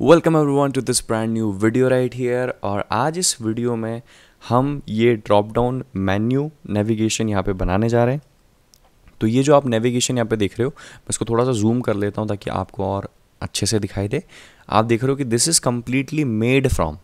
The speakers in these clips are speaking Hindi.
Welcome everyone to this brand new video right here और आज इस वीडियो में हम ये ड्रॉप डाउन मेन्यू नेविगेशन यहाँ पे बनाने जा रहे हैं। तो ये जो आप नेविगेशन यहाँ पे देख रहे हो, मैं इसको थोड़ा सा जूम कर लेता हूँ ताकि आपको और अच्छे से दिखाई दे। आप देख रहे हो कि this is completely made from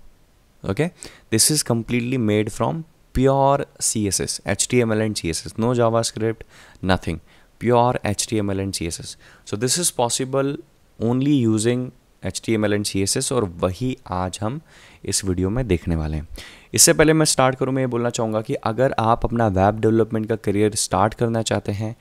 okay this is completely made from pure C S S H T M L and C S S no JavaScript nothing pure H T M L and C S S so this is possible only using H T M L and C S S और वही आज हम इस वीडियो में देखने वाले हैं। इससे पहले मैं स्टार्ट करूँ, मैं ये बोलना चाहूँगा कि अगर आप अपना वेब डेवलपमेंट का करियर स्टार्ट करना चाहते हैं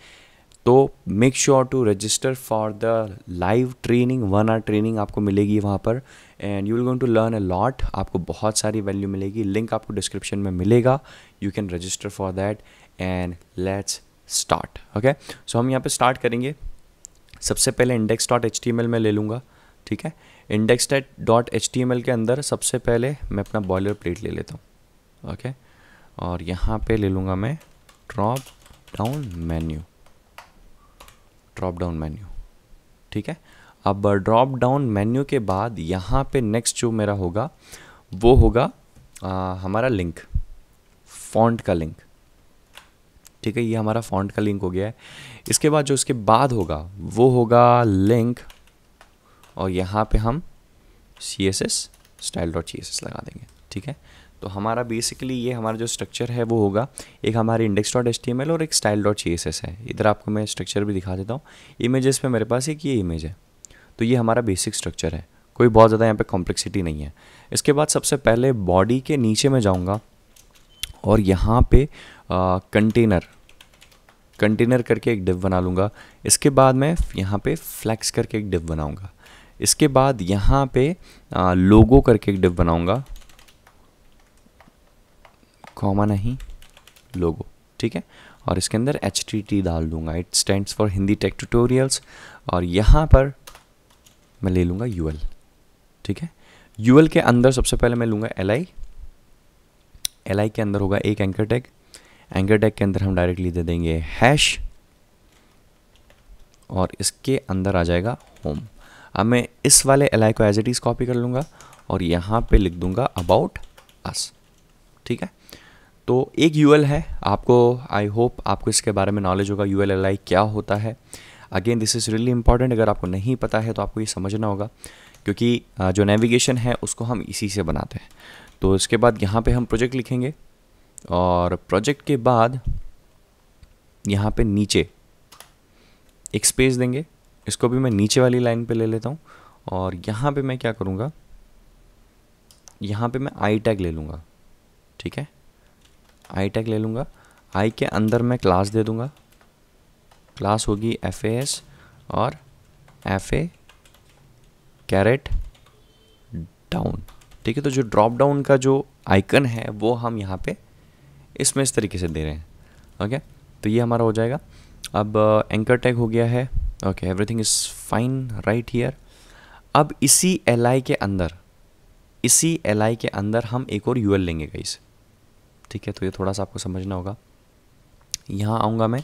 तो make sure to register for the live training one hour training आपको मिलेगी वहाँ पर and you will going to learn a lot आपको बहुत सारी वैल्यू मिलेगी। लिंक आपको डिस्क्रिप्शन में मिलेगा। You can register for that and let's start okay so हम यहाँ पे स्टार्ट करेंगे। सबसे पहले index dot H T M L में ले लूँगा। ठीक है? Index date dot H T M L के अंदर सबसे पहले मैं अपना बॉयलर प्लेट ले लेता हूँ ओके और यहाँ पे ले लूँगा मैं drop down menu drop down menu ठीक है? अब ड्रॉप डाउन मेन्यू के बाद यहाँ पे नेक्स्ट जो मेरा होगा वो होगा आ, हमारा लिंक फॉन्ट का लिंक ठीक है? ये हमारा फॉन्ट का लिंक हो गया है। इसके बाद जो इसके बाद होगा वो होगा लिंक और यहाँ पे हम C S S style dot C S S लगा देंगे, ठीक है? तो हमारा बेसिकली ये हमारा जो स्ट्रक्चर है वो होगा, एक हमारी index dot H T M L और एक style dot C S S है। इधर आपको मैं स्ट्रक्चर भी दिखा देता हूँ। इमेजेस पे मेरे पास एक ये इमेज है। तो ये हमारा बेसिक स्ट्रक्चर है। कोई बहुत ज़्यादा यहाँ पे कॉम्प्लेक्सिटी नहीं है। इसके बाद सबसे पहले बॉडी के नीचे में जाऊँगा और यहाँ पे कंटेनर कंटेनर करके एक डिव बना लूँगा। इसके बाद मैं यहाँ पे फ्लैक्स करके एक डिव बनाऊँगा। इसके बाद यहाँ पे लोगो करके एक डिव बनाऊँगा। कॉमा नहीं, लोगो, ठीक है? और इसके अंदर एच टी टी डाल दूँगा। It stands for Hindi tech tutorials और यहाँ पर मैं ले लूँगा यू ठीक है? यूएल के अंदर सबसे पहले मैं लूँगा एल आई एल आई के अंदर होगा एक एंकर टैग एंकर टैग के अंदर हम डायरेक्टली दे देंगे हैश और इसके अंदर आ जाएगा होम अब मैं इस वाले एल को एज इट इज़ कॉपी कर लूँगा और यहाँ पे लिख दूँगा अबाउट अस ठीक है? तो एक यूएल है, आपको आई होप आपको इसके बारे में नॉलेज होगा यू एल क्या होता है। Again this is really important अगर आपको नहीं पता है तो आपको ये समझना होगा, क्योंकि जो नेविगेशन है उसको हम इसी से बनाते हैं। तो इसके बाद यहाँ पे हम प्रोजेक्ट लिखेंगे और प्रोजेक्ट के बाद यहाँ पे नीचे एक स्पेस देंगे। इसको भी मैं नीचे वाली लाइन पे ले लेता हूँ और यहाँ पे मैं क्या करूँगा? यहाँ पे मैं आई टैग ले लूँगा। ठीक है? आई टैग ले लूँगा। आई के अंदर मैं क्लास दे दूँगा। क्लास होगी एफ़ एस और एफ़ ए कैरेट डाउन ठीक है? तो जो ड्रॉप डाउन का जो आइकन है, वो हम यहाँ पे इसमें इस तरीके से दे रहे हैं। ओके तो ये हमारा हो जाएगा। अब एंकर टैग हो गया है। Okay everything is fine right here अब इसी एलआई के अंदर, इसी एलआई के अंदर हम एक और यूएल लेंगे गई ठीक है तो ये थोड़ा सा आपको समझना होगा। यहाँ आऊँगा मैं,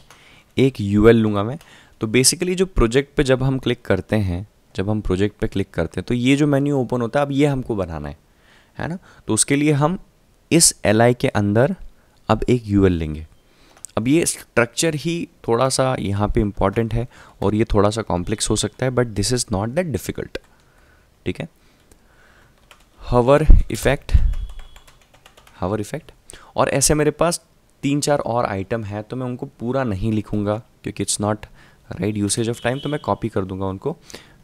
एक यूएल लूँगा मैं। तो बेसिकली जो प्रोजेक्ट पे जब हम क्लिक करते हैं, जब हम प्रोजेक्ट पे क्लिक करते हैं तो ये जो मेन्यू ओपन होता है, अब ये हमको बनाना है। है ना? तो उसके लिए हम इस एलआई के अंदर अब एक यूएल लेंगे। अब ये स्ट्रक्चर ही थोड़ा सा यहाँ पे इंपॉर्टेंट है और ये थोड़ा सा कॉम्प्लेक्स हो सकता है but this is not that difficult ठीक है? हवर इफ़ेक्ट हवर इफ़ेक्ट और ऐसे मेरे पास तीन चार और आइटम है तो मैं उनको पूरा नहीं लिखूँगा क्योंकि it's not right usage of time तो मैं कॉपी कर दूँगा उनको।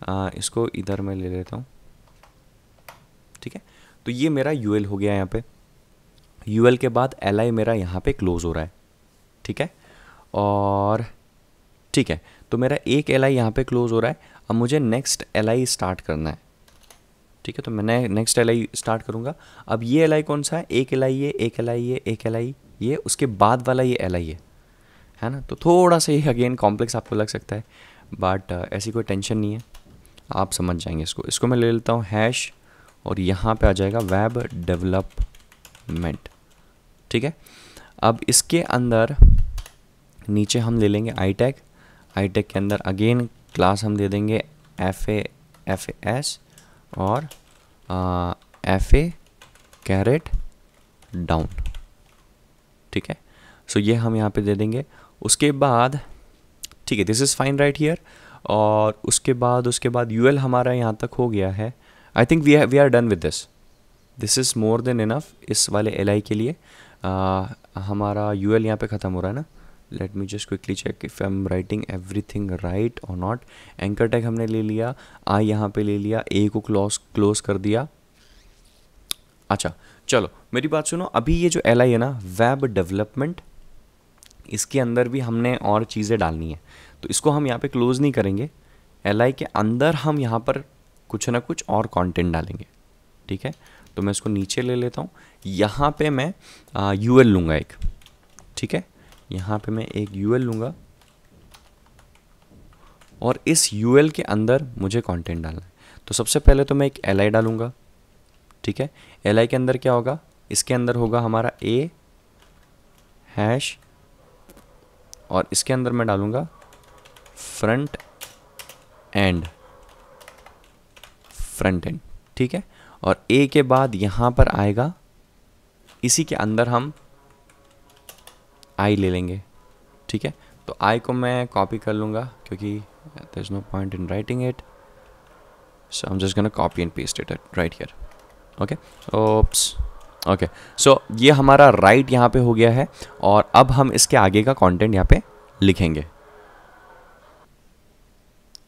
आ, इसको इधर मैं ले लेता हूँ। ठीक है? तो ये मेरा यू हो गया यहाँ पे। यू के बाद एल मेरा यहाँ पे क्लोज हो रहा है। ठीक है? और ठीक है तो मेरा एक एल आई यहाँ पर क्लोज हो रहा है। अब मुझे नेक्स्ट एल आई स्टार्ट करना है। ठीक है तो मैं नेक्स्ट एल आई स्टार्ट करूँगा। अब ये एल आई कौन सा है? एक एल आई ये एक एल आई ये एक एल आई ये उसके बाद वाला ये एल आई है है ना? तो थोड़ा सा ये अगेन कॉम्प्लेक्स आपको लग सकता है बट uh, ऐसी कोई टेंशन नहीं है। आप समझ जाएँगे इसको। इसको मैं ले लेता हूँ हैश और यहाँ पे आ जाएगा वेब डेवलपमेंट ठीक है? अब इसके अंदर नीचे हम ले लेंगे आई टैग आई टैग के अंदर अगेन क्लास हम दे देंगे एफ़ ए एफ़ एस और एफ़ ए कैरेट डाउन ठीक है? सो ये हम यहाँ पे दे देंगे। उसके बाद ठीक है this is fine right here और उसके बाद उसके बाद यू एल हमारा यहाँ तक हो गया है। I think we we are done with this this is more than enough इस वाले एल आई के लिए। uh, हमारा यू एल यहाँ पर ख़त्म हो रहा है ना? Let me just quickly check if I am writing everything right और नॉट एंकर टैग हमने ले लिया आई यहाँ पे ले लिया ए को क्लोज क्लोज कर दिया। अच्छा चलो, मेरी बात सुनो, अभी ये जो एल आई है ना वेब डेवलपमेंट इसके अंदर भी हमने और चीज़ें डालनी है। तो इसको हम यहाँ पे क्लोज़ नहीं करेंगे। एल आई के अंदर हम यहाँ पर कुछ ना कुछ और कंटेंट डालेंगे। ठीक है? तो मैं इसको नीचे ले लेता हूँ। यहाँ पे मैं यू एल लूँगा एक। ठीक है? यहाँ पे मैं एक एल लूँगा। और इस यू एल के अंदर मुझे कंटेंट डालना है। तो सबसे पहले तो मैं एक एल आई डालूँगा, ठीक है? एल आई के अंदर क्या होगा? इसके अंदर होगा हमारा ए हैश और इसके अंदर मैं डालूँगा फ्रंट एंड फ्रंट एंड ठीक है? और ए के बाद यहाँ पर आएगा, इसी के अंदर हम आई ले लेंगे, ठीक है? तो आई को मैं कॉपी कर लूँगा क्योंकि there is no point in writing it so I am just gonna copy and paste it right here okay oops okay so ये हमारा राइट right यहाँ पे हो गया है और अब हम इसके आगे का कंटेंट यहाँ पे लिखेंगे।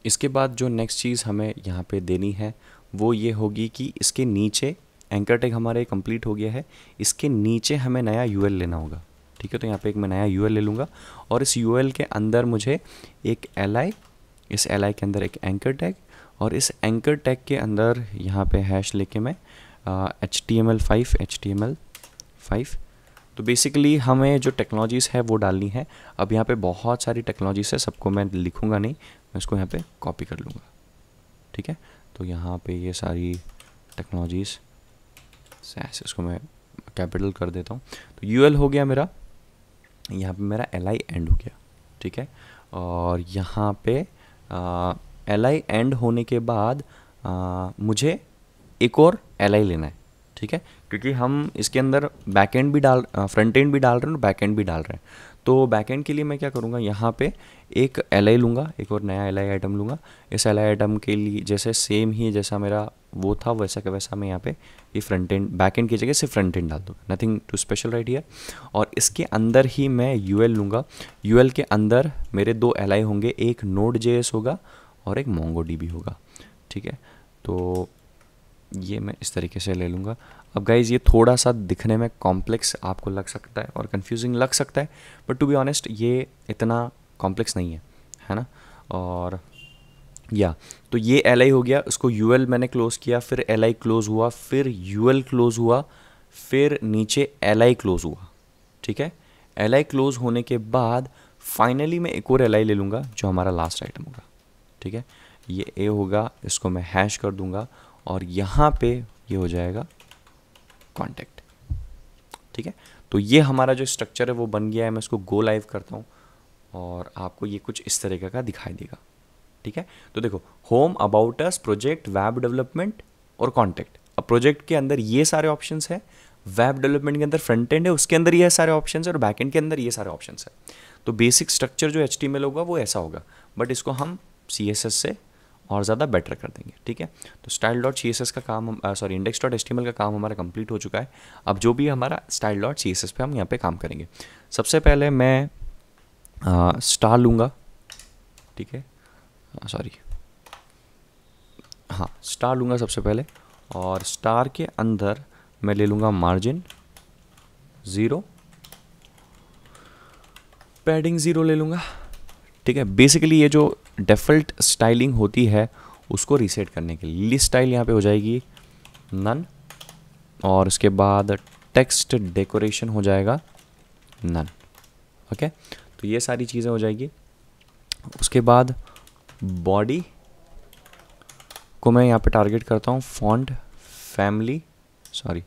इसके बाद जो नेक्स्ट चीज़ हमें यहाँ पे देनी है, वो ये होगी कि इसके नीचे एंकर टैग हमारे कंप्लीट हो गया है, इसके नीचे हमें नया यूएल लेना होगा। ठीक है तो यहाँ पे एक मैं नया यू ले लूँगा। और इस यू के अंदर मुझे एक एल इस एल के अंदर एक एंकर टैग और इस एंकर टैग के अंदर यहाँ पे हैश लेके मैं H T M L five H T M L five तो बेसिकली हमें जो टेक्नोलॉजीज़ है वो डालनी है। अब यहाँ पे बहुत सारी टेक्नोलॉजीज़ है, सबको मैं लिखूँगा नहीं, मैं इसको यहाँ पे कॉपी कर लूँगा। ठीक है? तो यहाँ पे ये सारी टेक्नोलॉजीज़ इसको मैं कैपिटल कर देता हूँ। तो यू हो गया मेरा यहाँ पे मेरा एल आई एंड हो गया ठीक है? और यहाँ पे एल आई एंड होने के बाद आ, मुझे एक और एल आई लेना है ठीक है? क्योंकि हम इसके अंदर बैक एंड भी डाल फ्रंट एंड भी डाल रहे हैं और बैक एंड भी डाल रहे हैं। तो बैक एंड के लिए मैं क्या करूँगा? यहाँ पे एक एल आई लूँगा एक और नया एल आई आइटम लूँगा। इस एल आई आइटम के लिए जैसे सेम ही जैसा मेरा वो था वैसा का वैसा मैं यहाँ पे ये फ्रंट एंड बैक एंड की जगह सिर्फ़ फ्रंट एंड डाल दूँगा। Nothing too special right here और इसके अंदर ही मैं यू एल लूँगा। यू एल के अंदर मेरे दो एल आई होंगे। एक नोड जे एस होगा और एक मोंगो होगा। ठीक है? तो ये मैं इस तरीके से ले लूँगा। अब गाइज़ ये थोड़ा सा दिखने में कॉम्प्लेक्स आपको लग सकता है और कन्फ्यूजिंग लग सकता है बट टू बी ऑनेस्ट ये इतना कॉम्प्लेक्स नहीं है। है ना? और या तो ये एल आई हो गया उसको यू एल मैंने क्लोज़ किया, फिर एल आई क्लोज़ हुआ, फिर यू एल क्लोज़ हुआ, फिर नीचे एल आई क्लोज़ हुआ, ठीक है? एल आई क्लोज़ होने के बाद फाइनली मैं एक और एल आई ले लूँगा, जो हमारा लास्ट आइटम होगा, ठीक है? ये ए होगा, इसको मैं हैश कर दूँगा, और यहाँ पे ये हो जाएगा कॉन्टेक्ट ठीक है? तो ये हमारा जो स्ट्रक्चर है, वो बन गया है, मैं इसको गो लाइव करता हूँ, और आपको ये कुछ इस तरीके का दिखाई देगा। ठीक है? तो देखो home about us project web development और कॉन्टेक्ट अब प्रोजेक्ट के अंदर ये सारे ऑप्शन है वेब डेवलपमेंट के अंदर फ्रंट एंड है, उसके अंदर ये सारे ऑप्शन है और बैक एंड के अंदर ये सारे ऑप्शन है. तो बेसिक स्ट्रक्चर जो एच होगा, वो ऐसा होगा. बट इसको हम सीएसएस से और ज़्यादा बेटर कर देंगे, ठीक है? तो स्टाइल डॉट सीएसएस का काम सॉरी इंडेक्स डॉट एस का काम हमारा कंप्लीट हो चुका है. अब जो भी हमारा स्टाइल डॉट सी पे हम यहाँ पे काम करेंगे. सबसे पहले मैं स्टार लूँगा, ठीक है? सॉरी हाँ स्टार लूँगा सबसे पहले और स्टार के अंदर मैं ले लूँगा मार्जिन ज़ीरो पैडिंग ज़ीरो ले लूँगा। ठीक है बेसिकली ये जो डेफल्ट स्टाइलिंग होती है, उसको रीसेट करने के लिए लिस्ट स्टाइल यहाँ पे हो जाएगी। नन और उसके बाद टेक्स्ट डेकोरेशन हो जाएगा। नन ओके तो ये सारी चीज़ें हो जाएगी। उसके बाद बॉडी को मैं यहाँ पे टारगेट करता हूँ font family sorry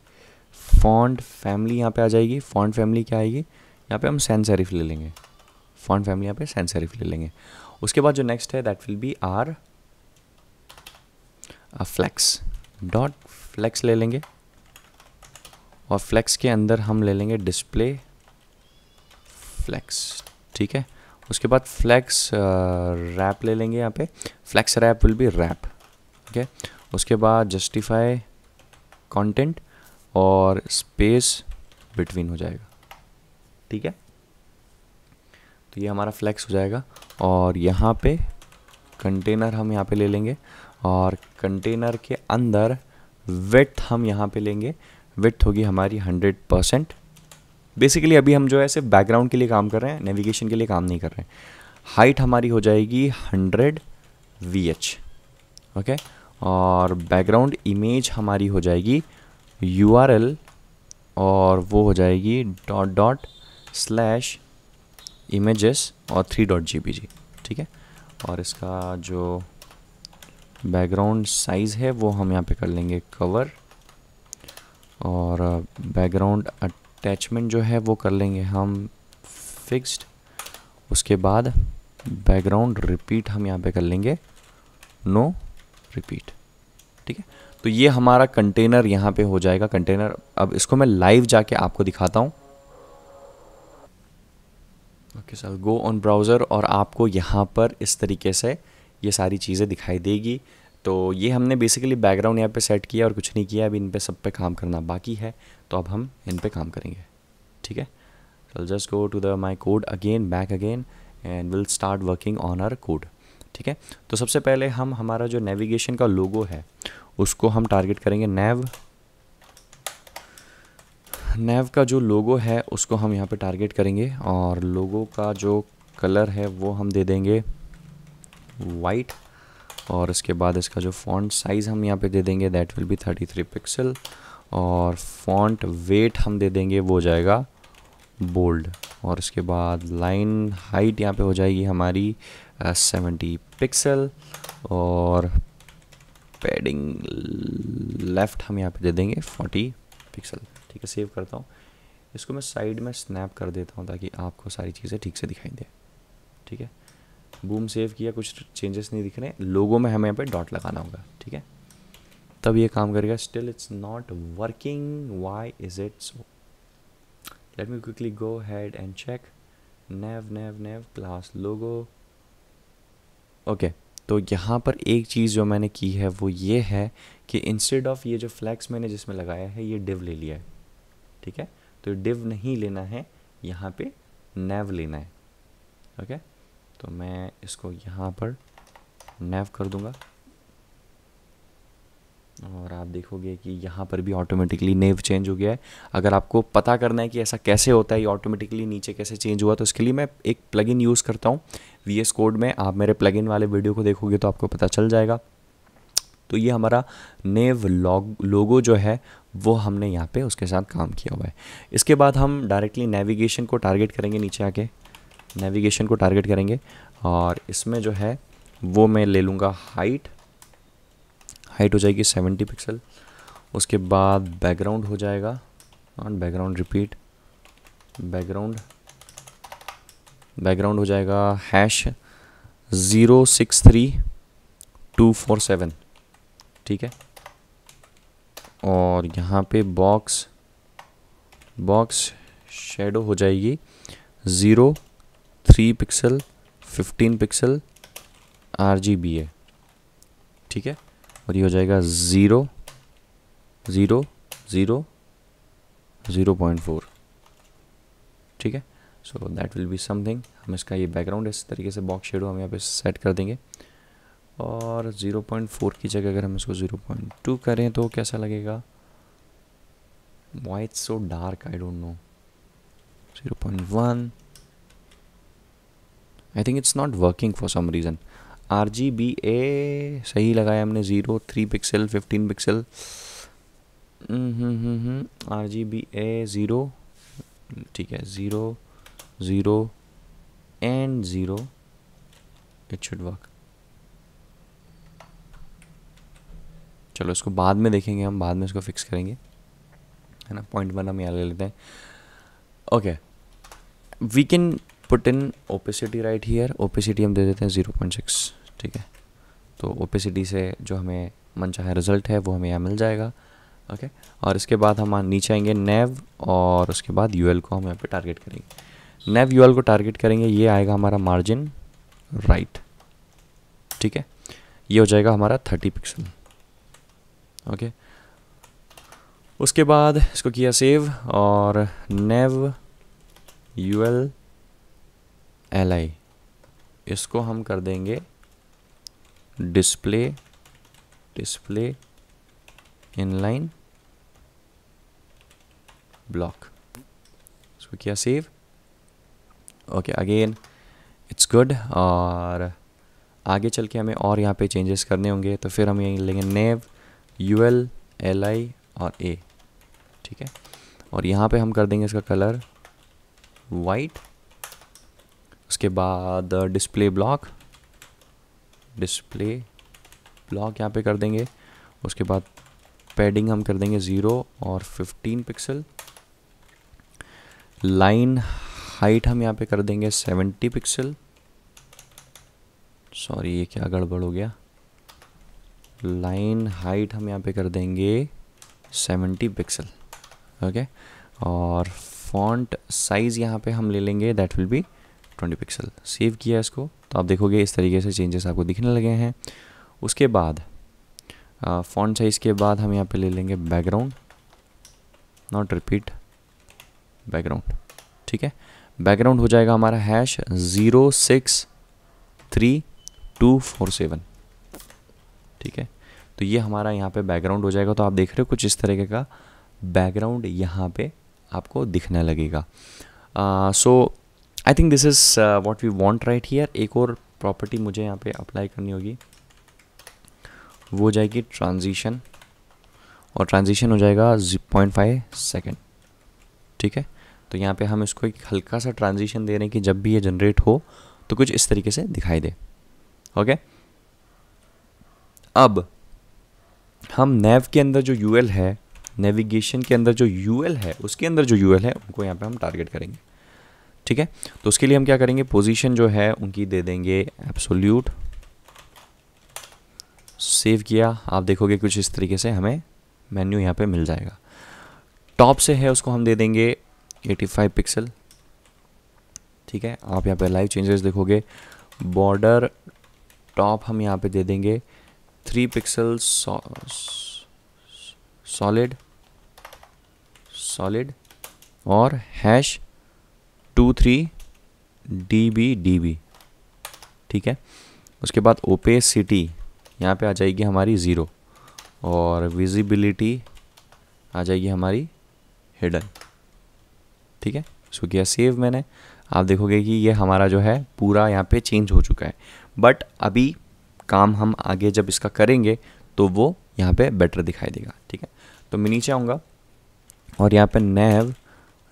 font family यहाँ पे आ जाएगी। फॉन्ट फैमिली क्या आएगी? यहाँ पे हम सैन सेरिफ ले लेंगे। फॉन्ट फैमिली यहाँ पे सैन सेरिफ ले लेंगे। उसके बाद जो नेक्स्ट है that will be our flex dot flex ले लेंगे। और फ्लेक्स के अंदर हम ले लेंगे डिस्प्ले फ्लेक्स ठीक है? उसके बाद फ्लैक्स रैप ले लेंगे यहाँ पे। Flex wrap will be wrap ठीक है उसके बाद जस्टिफाई कंटेंट और स्पेस बिटवीन हो जाएगा, ठीक है? तो ये हमारा फ्लैक्स हो जाएगा और यहाँ पे कंटेनर हम यहाँ पे ले लेंगे और कंटेनर के अंदर वेट हम यहाँ पे लेंगे। वेट होगी हमारी हंड्रेड परसेंट बेसिकली अभी हम जो है सिर्फ़ बैकग्राउंड के लिए काम कर रहे हैं नेविगेशन के लिए काम नहीं कर रहे हैं। हाइट हमारी हो जाएगी हंड्रेड वी एच ओके और बैकग्राउंड इमेज हमारी हो जाएगी यू आर एल और वो हो जाएगी डॉट डॉट स्लैश इमेजेस और three dot G P G ठीक है? और इसका जो बैकग्राउंड साइज़ है, वो हम यहाँ पे कर लेंगे कवर और बैकग्राउंड अटैचमेंट जो है वो कर लेंगे हम फिक्स्ड उसके बाद बैकग्राउंड रिपीट हम यहाँ पे कर लेंगे नो रिपीट ठीक है? तो ये हमारा कंटेनर यहाँ पे हो जाएगा कंटेनर अब इसको मैं लाइव जाके आपको दिखाता हूँ। Okay sir go on browser और आपको यहाँ पर इस तरीके से ये सारी चीज़ें दिखाई देगी। तो ये हमने बेसिकली बैकग्राउंड यहाँ पे सेट किया और कुछ नहीं किया, अभी इन पे सब पे काम करना बाकी है तो अब हम इन पे काम करेंगे। ठीक है? So just go to the my code again back again and will start working on our code ठीक है? तो सबसे पहले हम, हमारा जो नेविगेशन का लोगो है, उसको हम टारगेट करेंगे नेव नेव का जो लोगो है, उसको हम यहाँ पे टारगेट करेंगे, और लोगो का जो कलर है, वो हम दे देंगे वाइट और इसके बाद इसका जो फॉन्ट साइज़ हम यहाँ पे दे देंगे that will be thirty three pixel और फॉन्ट वेट हम दे देंगे, वो हो जाएगा बोल्ड और इसके बाद लाइन हाइट यहाँ पे हो जाएगी हमारी सेवेंटी पिक्सल और पैडिंग लेफ़्ट हम यहाँ पे दे देंगे फोर्टी पिक्सल ठीक है सेव करता हूँ। इसको मैं साइड में स्नैप कर देता हूँ ताकि आपको सारी चीज़ें ठीक से दिखाई दे। ठीक है? बूम सेव किया, कुछ चेंजेस नहीं दिख रहे। लोगों में हमें यहाँ पे डॉट लगाना होगा, ठीक है? तब ये काम करेगा। Still it's not working why is it so let me quickly go head and check nav nav nav class logo okay तो यहाँ पर एक चीज़ जो मैंने की है, वो ये है कि इंस्टेड ऑफ़ ये जो फ्लैक्स मैंने जिसमें लगाया है, ये डिव ले लिया है, ठीक है? तो डिव नहीं लेना है, यहाँ पे नेव लेना है ओके तो मैं इसको यहाँ पर नेव कर दूँगा। और आप देखोगे कि यहाँ पर भी ऑटोमेटिकली नेव चेंज हो गया है। अगर आपको पता करना है कि ऐसा कैसे होता है, ये ऑटोमेटिकली नीचे कैसे चेंज हुआ तो इसके लिए मैं एक प्लगइन यूज़ करता हूँ। वी एस कोड में आप मेरे प्लगइन वाले वीडियो को देखोगे तो आपको पता चल जाएगा। तो ये हमारा नेव लॉग लोगो जो है, वो हमने यहाँ पे उसके साथ काम किया हुआ है। इसके बाद हम डायरेक्टली नेविगेशन को टारगेट करेंगे नीचे आके। नेविगेशन को टारगेट करेंगे और इसमें जो है, वो मैं ले लूँगा हाइट हाइट हो जाएगी सेवेंटी पिक्सल उसके बाद बैकग्राउंड हो जाएगा. Not background repeat background background हो जाएगा hash zero six three two four seven ठीक है? और यहाँ पे बॉक्स बॉक्स शेडो हो जाएगी zero three pixel fifteen pixel R G B है ठीक है? और ये हो जाएगा zero zero zero zero point four ठीक है? So that will be something हम इसका ये बैकग्राउंड इस तरीके से बॉक्स शेडो हम यहाँ पे सेट कर देंगे। और ज़ीरो पॉइंट फोर की जगह अगर हम इसको ज़ीरो पॉइंट टू करें तो कैसा लगेगा? White so dark I don't know zero point one I think it's not working for some reason R G B A सही लगाया हमने zero three pixel fifteen pixel R G B A zero ठीक है zero zero and zero it should work चलो, इसको बाद में देखेंगे हम, बाद में इसको फिक्स करेंगे. है ना? पॉइंट वन हम यहाँ ले लेते हैं. Okay we can put in opacity right here opacity हम दे देते हैं ज़ीरो पॉइंट सिक्स ठीक है? तो ओपेसिटी से जो हमें मन चाहे रिज़ल्ट है, वो हमें यहाँ मिल जाएगा ओके और इसके बाद हम नीचे आएँगे नेव और उसके बाद यूएल को हम यहाँ पे टारगेट करेंगे। नेव यूएल को टारगेट करेंगे, ये आएगा हमारा मार्जिन राइट ठीक है? ये हो जाएगा हमारा थर्टी पिक्सल ओके उसके बाद इसको किया सेव और नेव यू एल आई इसको हम कर देंगे डिस्प्ले डिस्प्ले इनलाइन ब्लॉक इसको किया save okay again it's good और आगे चल के हमें और यहाँ पे चेंजेस करने होंगे तो फिर हम यहीं लेंगे nav U L L I और ए ठीक है? और यहाँ पे हम कर देंगे इसका कलर वाइट उसके बाद डिस्प्ले ब्लॉक डिस्प्ले ब्लॉक यहाँ पे कर देंगे। उसके बाद पैडिंग हम कर देंगे ज़ीरो और फिफ्टीन पिक्सल लाइन हाइट हम यहाँ पे कर देंगे सेवेंटी पिक्सल सॉरी ये क्या गड़बड़ हो गया? लाइन हाइट हम यहाँ पे कर देंगे सेवेंटी पिक्सल ओके और फॉन्ट साइज़ यहाँ पे हम ले लेंगे that will be twenty pixel save किया इसको तो आप देखोगे इस तरीके से चेंजेस आपको दिखने लगे हैं। उसके बाद फॉन्ट साइज़ के बाद हम यहाँ पे ले लेंगे बैकग्राउंड नॉट रिपीट बैकग्राउंड ठीक है? बैकग्राउंड हो जाएगा हमारा hash zero six three two four seven ठीक है? तो ये हमारा यहाँ पे बैकग्राउंड हो जाएगा तो आप देख रहे हो कुछ इस तरीके का बैकग्राउंड यहाँ पे आपको दिखने लगेगा। So I think this is what we want right here एक और प्रॉपर्टी मुझे यहाँ पे अप्लाई करनी होगी। वो जाएगी ट्रांजिशन और ट्रांजिशन हो जाएगा पॉइंट फाइव सेकेंड ठीक है? तो यहाँ पे हम इसको एक हल्का सा ट्रांजिशन दे रहे हैं कि जब भी ये जनरेट हो तो कुछ इस तरीके से दिखाई दे। ओके अब, हम नेव के अंदर जो यूएल है नेविगेशन के अंदर जो यूएल है, उसके अंदर जो यूएल है, उनको यहाँ पे हम टारगेट करेंगे। ठीक है? तो उसके लिए हम क्या करेंगे? पोजीशन जो है, उनकी दे देंगे एब्सोल्यूट सेव किया। आप देखोगे कुछ इस तरीके से हमें मेन्यू यहाँ पे मिल जाएगा। टॉप से है, उसको हम दे देंगे 85 पिक्सल ठीक है? आप यहाँ पे लाइव चेंजेस देखोगे। बॉर्डर टॉप हम यहाँ पे दे देंगे थ्री पिक्सल सॉलिड सॉलिड और hash two three D B D B ठीक है? उसके बाद ओपेसिटी यहाँ पे आ जाएगी हमारी ज़ीरो और विजिबिलिटी आ जाएगी हमारी हिडन ठीक है? इसको किया सेव मैंने। आप देखोगे कि ये हमारा जो है पूरा यहाँ पे चेंज हो चुका है। बट अभी काम हम आगे जब इसका करेंगे तो वो यहाँ पे बेटर दिखाई देगा। ठीक है? तो मैं नीचे आऊँगा और यहाँ पे नेव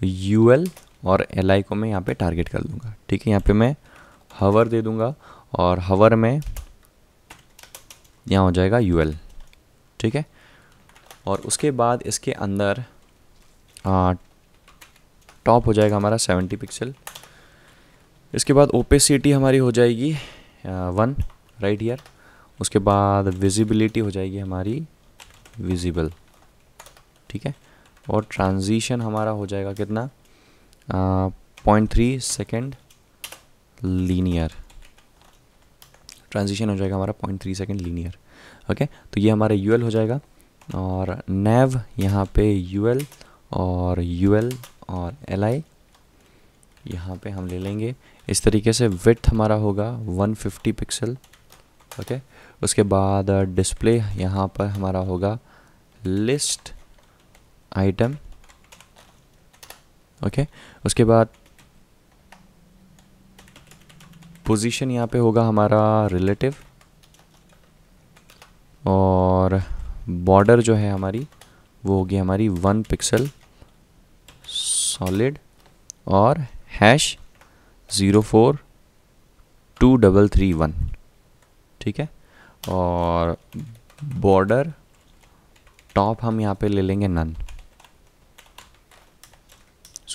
यू एल और एल आई को मैं यहाँ पे टारगेट कर दूँगा। ठीक है, यहाँ पे मैं हवर दे दूँगा और हवर में यहाँ हो जाएगा यू एल ठीक है? और उसके बाद इसके अंदर टॉप हो जाएगा हमारा सेवेंटी पिक्सल इसके बाद ओपेसिटी हमारी हो जाएगी वन राइट ईयर उसके बाद विजिबिलिटी हो जाएगी हमारी विजिबल ठीक है? और ट्रांजिशन हमारा हो जाएगा कितना? Point three second linear. Transition हो जाएगा हमारा point three second linear. Okay तो ये हमारा यू हो जाएगा और नेव यहाँ पे यू और यूएल और एल आई यहाँ पे हम ले लेंगे। इस तरीके से विथ हमारा होगा 150 पिक्सल ओके, उसके बाद डिस्प्ले यहाँ पर हमारा होगा लिस्ट आइटम ओके उसके बाद पोजीशन यहाँ पे होगा हमारा रिलेटिव और बॉर्डर जो है हमारी, वो होगी हमारी वन पिक्सल सॉलिड और hash zero four two double three one ठीक है? और बॉर्डर टॉप हम यहाँ पे ले लेंगे नन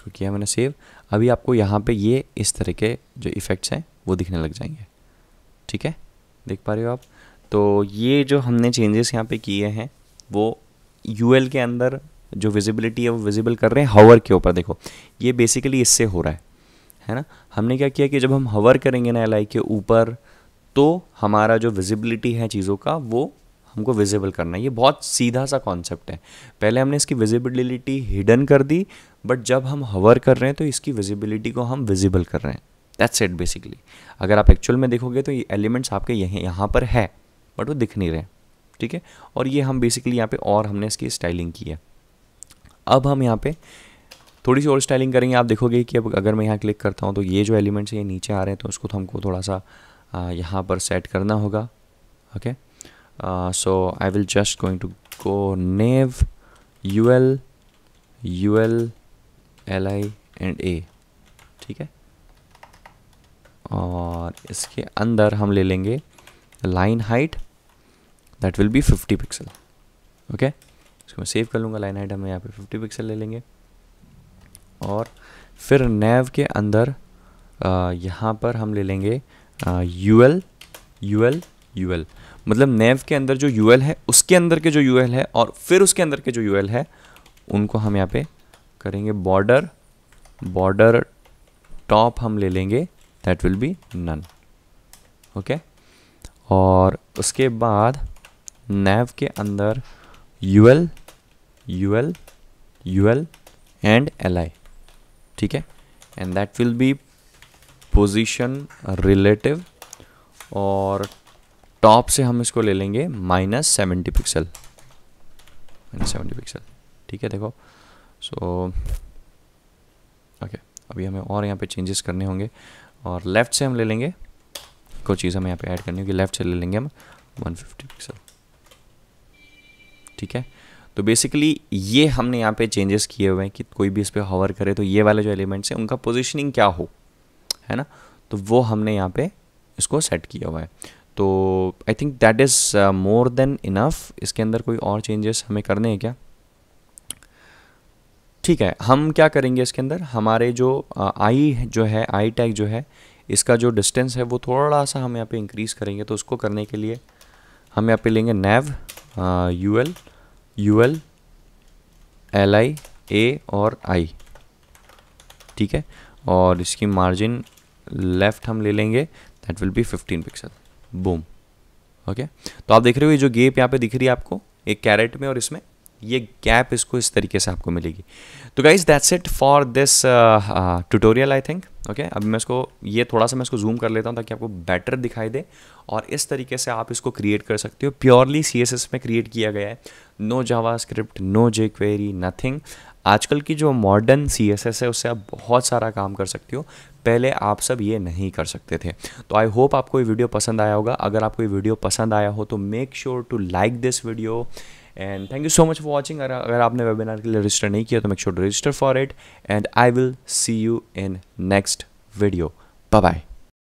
इसको किया मैंने सेव अभी आपको यहाँ पे ये इस तरह के जो इफ़ेक्ट्स हैं, वो दिखने लग जाएँगे। ठीक है? देख पा रहे हो आप? तो ये जो हमने चेंजेस यहाँ पे किए हैं, वो यूएल के अंदर जो विजिबिलिटी है, वो विजिबल कर रहे हैं हवर के ऊपर। देखो, ये बेसिकली इससे हो रहा है है ना? हमने क्या किया कि जब हम हवर करेंगे ना एल के ऊपर तो हमारा जो विजिबिलिटी है चीज़ों का, वो हमको विजिबल करना है। ये बहुत सीधा सा कॉन्सेप्ट है। पहले हमने इसकी विजिबिलिटी हिडन कर दी बट जब हम हवर कर रहे हैं तो इसकी विजिबिलिटी को हम विजिबल कर रहे हैं। दैट्स इट बेसिकली अगर आप एक्चुअल में देखोगे तो ये एलिमेंट्स आपके यहीं, यहाँ पर है बट वो दिख नहीं रहे। ठीक है? और ये हम बेसिकली यहाँ पे और हमने इसकी स्टाइलिंग की है। अब हम यहाँ पे थोड़ी सी और स्टाइलिंग करेंगे। आप देखोगे कि अब अगर मैं यहाँ क्लिक करता हूँ तो ये जो एलिमेंट्स ये नीचे आ रहे हैं तो उसको तो हमको थोड़ा सा यहाँ पर सेट करना होगा। Okay so will just going to go nav U L U L L I and A ठीक है? और इसके अंदर हम ले लेंगे line height that will be fifty pixel okay इसको मैं सेव कर लूँगा लाइन हाइट हम यहाँ पे फिफ्टी पिक्सल ले लेंगे. और फिर नेव के अंदर यहाँ पर हम ले लेंगे U L U L U L मतलब नेव के अंदर जो यू एल है, उसके अंदर के जो यू एल है और फिर उसके अंदर के जो यू एल है, उनको हम यहाँ पे करेंगे बॉर्डर बॉर्डर टॉप हम ले लेंगे that will be none okay और उसके बाद नेव के अंदर U L U L U L and L I ठीक है? And that will be position relative और टॉप से हम इसको ले लेंगे minus seventy pixel. Minus seventy pixel. ठीक है देखो। सो so, ओके okay, अभी हमें और यहाँ पे चेंजेस करने होंगे। और लेफ़्ट से हम ले लेंगे। कुछ चीज़ हमें यहाँ पे ऐड करनी होगी। लेफ़्ट से ले लेंगे हम 150 पिक्सल ठीक है? तो बेसिकली ये हमने यहाँ पे चेंजेस किए हुए हैं कि कोई भी इस पर हवर करे तो ये वाले जो एलिमेंट्स हैं उनका पोजिशनिंग क्या हो? है ना? तो वो हमने यहाँ पे इसको सेट किया हुआ है। तो I think that is more than enough इसके अंदर कोई और चेंजेस हमें करने हैं क्या? ठीक है हम क्या करेंगे इसके अंदर? हमारे जो आई uh, जो है आई टैग जो है इसका जो डिस्टेंस है वो थोड़ा सा हम यहाँ पे इंक्रीज़ करेंगे तो उसको करने के लिए हम यहाँ पे लेंगे nav U L U L L I A और आई ठीक है? और इसकी मार्जिन लेफ़्ट हम ले लेंगे that will be 15 pixel boom okay तो आप देख रहे हो ये जो गेप यहाँ पे दिख रही है आपको, एक कैरेट में और इसमें, ये गैप इसको इस तरीके से आपको मिलेगी। तो guys that's it for this tutorial I think okay अब मैं इसको, ये थोड़ा सा मैं इसको जूम कर लेता हूँ ताकि आपको बेटर दिखाई दे और इस तरीके से आप इसको क्रिएट कर सकते हो। प्योरली सीएसएस में क्रिएट किया गया है। No JavaScript no jQuery nothing आजकल की जो मॉडर्न सी एस एस है, उससे आप बहुत सारा काम कर सकते हो। पहले आप सब ये नहीं कर सकते थे। तो आई होप आपको ये वीडियो पसंद आया होगा। अगर आपको ये वीडियो पसंद आया हो तो make sure to like this video and thank you so much for watching अगर आपने वेबिनार के लिए रजिस्टर नहीं किया तो make sure to register for it and I will see you in next video bye bye.